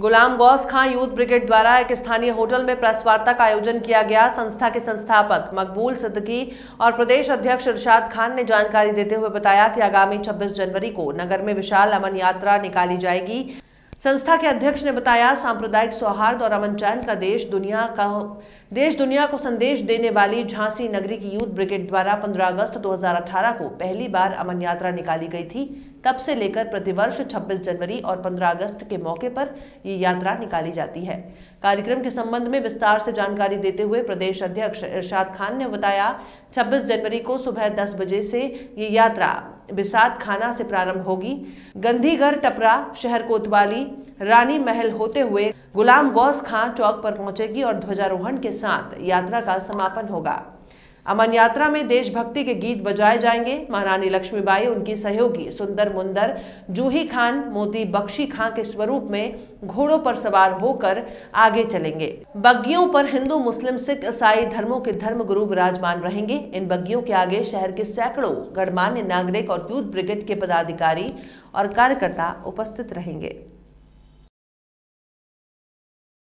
गुलाम Ghaus Khan youth brigade द्वारा एक स्थानीय होटल में प्रेस वार्ता का आयोजन किया गया। संस्था के संस्थापक मकबूल सिद्दकी और प्रदेश अध्यक्ष इरशाद खान ने जानकारी देते हुए बताया कि आगामी 26 जनवरी को नगर में विशाल अमन यात्रा निकाली जाएगी। संस्था के अध्यक्ष ने बताया, सांप्रदायिक सौहार्द और अमन चैन का देश दुनिया का देश दुनिया को संदेश देने वाली झांसी नगरी की यूथ ब्रिगेड द्वारा 15 अगस्त 2018 को पहली बार अमन यात्रा निकाली गई थी। तब से लेकर प्रतिवर्ष 26 जनवरी और 15 अगस्त के मौके पर ये यात्रा निकाली जाती है। कार्यक्रम के संबंध में विस्तार से जानकारी देते हुए प्रदेश अध्यक्ष इरशाद खान ने बताया 26 जनवरी को सुबह 10 बजे से ये यात्रा बिसात खाना से प्रारंभ होगी। गंधीगढ़ टपरा, शहर कोतवाली रानी महल होते हुए गुलाम गौस खां चौक पर पहुंचेगी और ध्वजारोहण के साथ यात्रा का समापन होगा। अमन यात्रा में देशभक्ति के गीत बजाए जाएँगे। महारानी लक्ष्मीबाई, उनकी सहयोगी सुंदर मुंदर, जूही खान, मोती बख्शी खां के स्वरूप में घोड़ों पर सवार होकर आगे चलेंगे। बग्गियों पर हिंदू, मुस्लिम, सिख, ईसाई धर्मों के धर्म गुरु विराजमान रहेंगे। इन बग्गियों के आगे शहर के सैकड़ों गणमान्य नागरिक और यूथ ब्रिगेड के पदाधिकारी और कार्यकर्ता उपस्थित रहेंगे।